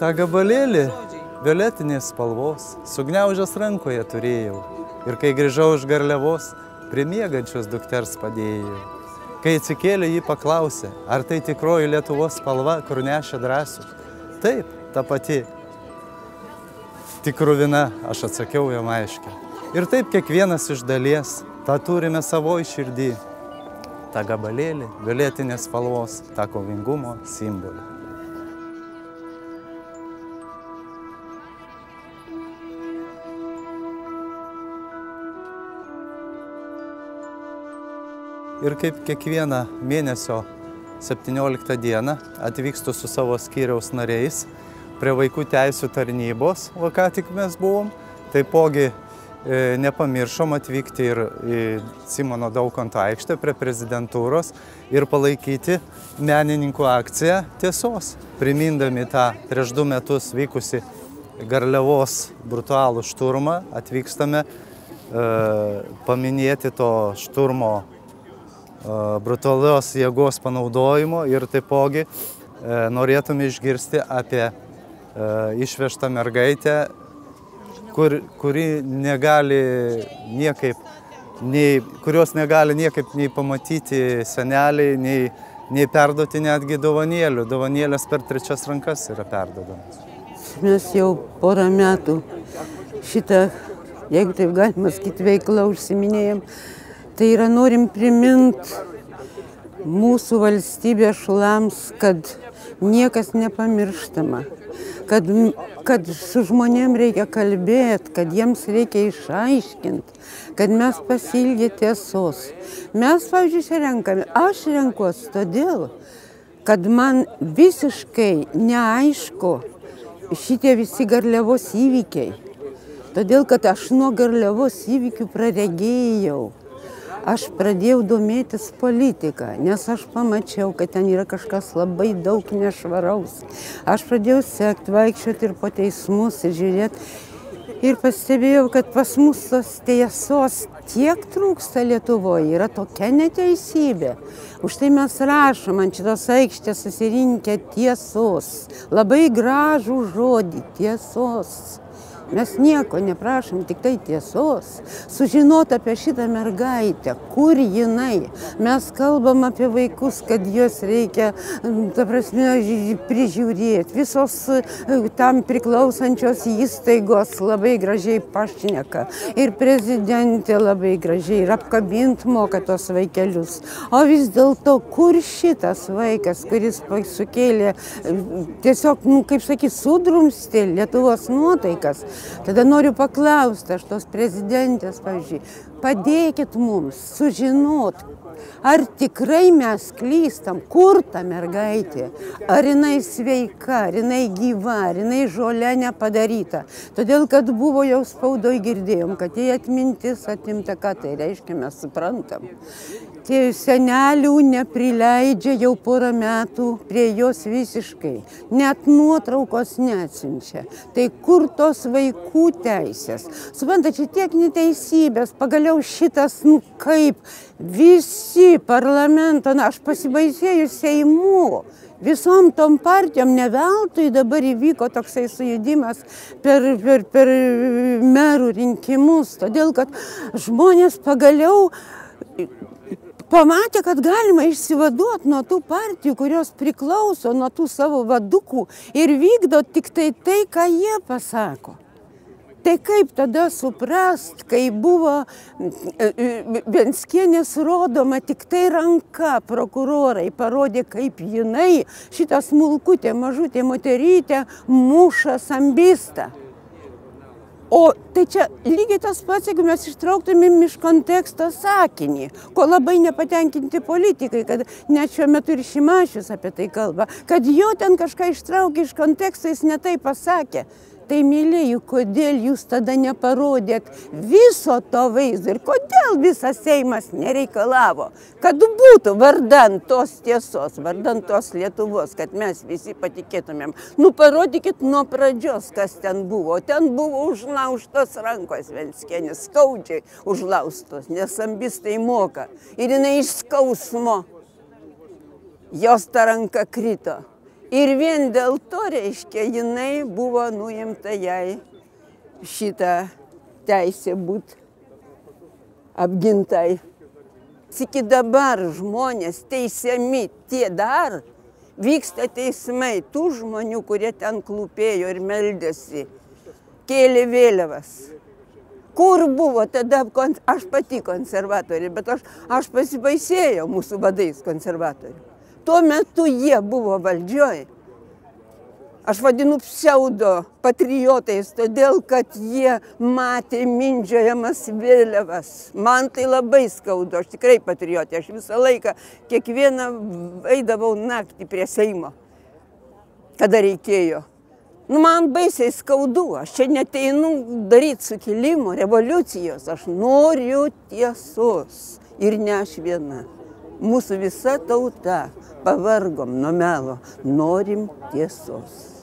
tą gabalėlį violetinės spalvos sugniaužęs rankoje turėjau. Ir kai grįžau iš garliavos, prie miegančios dukters padėjau. Kai atsikėlė jį paklausė, ar tai tikroji Lietuvos spalva, kur nešia drąsių. Taip, ta pati. Tikruvina, aš atsakiau jam aiškiai. Ir taip kiekvienas iš dalies, tą turime savo iširdį. Ta gabalėlį, violetinės spalvos, tą kovingumo simbolį. Ir kaip kiekvieną mėnesio 17 dieną atvykstu su savo skyriaus nariais prie vaikų teisų tarnybos, o ką tik mes buvom. Taipogi e, nepamiršom atvykti ir į Simono Daukanto aikštę prie prezidentūros ir palaikyti menininkų akciją tiesos, primindami tą prieš du metus vykusi Garliavos brutalų šturmą, atvykstame e, paminėti to šturmo brutalios jėgos panaudojimo ir taipogi norėtume išgirsti apie išvežtą mergaitę, kur, kuri negali niekaip, nei, kurios negali niekaip nei pamatyti seneliai, nei, nei perduoti netgi dovanėlių. Dovanėlės per trečias rankas yra perdodamas. Mes jau porą metų šitą, jeigu taip galima sakyti, veiklą užsiminėjom. Tai yra norim primint mūsų valstybės šulams, kad niekas nepamirštama, kad, kad su žmonėm reikia kalbėti, kad jiems reikia išaiškinti, kad mes pasilgė tiesos. Mes, pavyzdžiui, renkame, aš renkuosi todėl, kad man visiškai neaišku šitie visi garliavos įvykiai. Todėl, kad aš nuo garliavos įvykių praregėjau aš pradėjau domėtis politika, nes aš pamačiau, kad ten yra kažkas labai daug nešvaraus. Aš pradėjau sekti, vaikščioti ir po teismus ir žiūrėti. Ir pastebėjau, kad pas mus tos tiesos tiek trūksta Lietuvoje, yra tokia neteisybė. Už tai mes rašom ant šitos aikštės susirinkę tiesos. Labai gražų žodį tiesos. Mes nieko neprašom, tik tai tiesos. Sužinot apie šitą mergaitę, kur jinai. Mes kalbam apie vaikus, kad juos reikia, ta prasme, prižiūrėti. Visos e, tam priklausančios įstaigos labai gražiai pašneka. Ir prezidentė labai gražiai ir apkabint moka tos vaikelius. O vis dėlto, kur šitas vaikas, kuris sukėlė tiesiog, nu, kaip sakyti, sudrumstė Lietuvos nuotaikas, Tada noriu paklausti, aš tos prezidentės, pavyzdžiui, padėkit mums sužinot, ar tikrai mes klystam, kur ta mergaitė, ar jinai sveika, ar jinai gyva, ar jinai žolė nepadaryta. Todėl, kad buvo jau spaudoj girdėjom, kad jei atmintis atimta, ką tai reiškia, mes suprantam senelių neprileidžia jau porą metų prie jos visiškai, net nuotraukos neatsinčia. Tai kur tos vaikų teisės? Suprantate, čia tiek neteisybės, pagaliau šitas, nu kaip, visi parlamento, na, aš pasibaisėjau Seimu. Visom tom partijom neveltui dabar įvyko toksai sujudimas per, per, per merų rinkimus, todėl kad žmonės pagaliau pamatė, kad galima išsivaduoti nuo tų partijų, kurios priklauso nuo tų savo vadukų ir vykdo tik tai tai, ką jie pasako. Tai kaip tada suprast, kai buvo Venskienės rodoma tik tai ranka, prokurorai parodė, kaip jinai, šitą smulkutę, mažutę moterytę, muša sambistą. O tai čia lygiai tas pats, jeigu mes ištrauktumėm iš konteksto sakinį, ko labai nepatenkinti politikai, kad net šiuo metu ir Šimašius apie tai kalba, kad jo ten kažką ištraukė iš konteksto, jis netai pasakė. Tai mylėjų, kodėl jūs tada neparodėt viso to vaizdo ir kodėl visas Seimas nereikalavo, kad būtų vardan tos tiesos, vardan tos Lietuvos, kad mes visi patikėtumėm. Nu parodykit nuo pradžios, kas ten buvo. Ten buvo užlaužtos rankos Venskienis, skaudžiai užlaustos, nes ambistai moka. Ir jinai iš skausmo, jos ta ranka krito Ir vien dėl to, reiškia, jinai buvo nuimta jai šitą teisę būti apgintai. Iki dabar žmonės teisiami tie dar, vyksta teismai tų žmonių, kurie ten klūpėjo ir meldėsi, kėlė vėliavas. Kur buvo tada, aš pati konservatorė, bet aš, aš pasibaisėjau mūsų vadais konservatorių. Tuo metu jie buvo valdžioj. Aš vadinu pseudo patriotais, todėl kad jie matė mindžiojamas vėliavas. Man tai labai skaudu, aš tikrai patriotė, aš visą laiką, kiekvieną eidavau naktį prie Seimo, kada reikėjo. Nu, man baisiai skaudu, aš čia neteinu daryti sukilimo, revoliucijos, aš noriu tiesos ir ne aš viena. Mūsų visa tauta pavargom nuo melo, norim tiesos.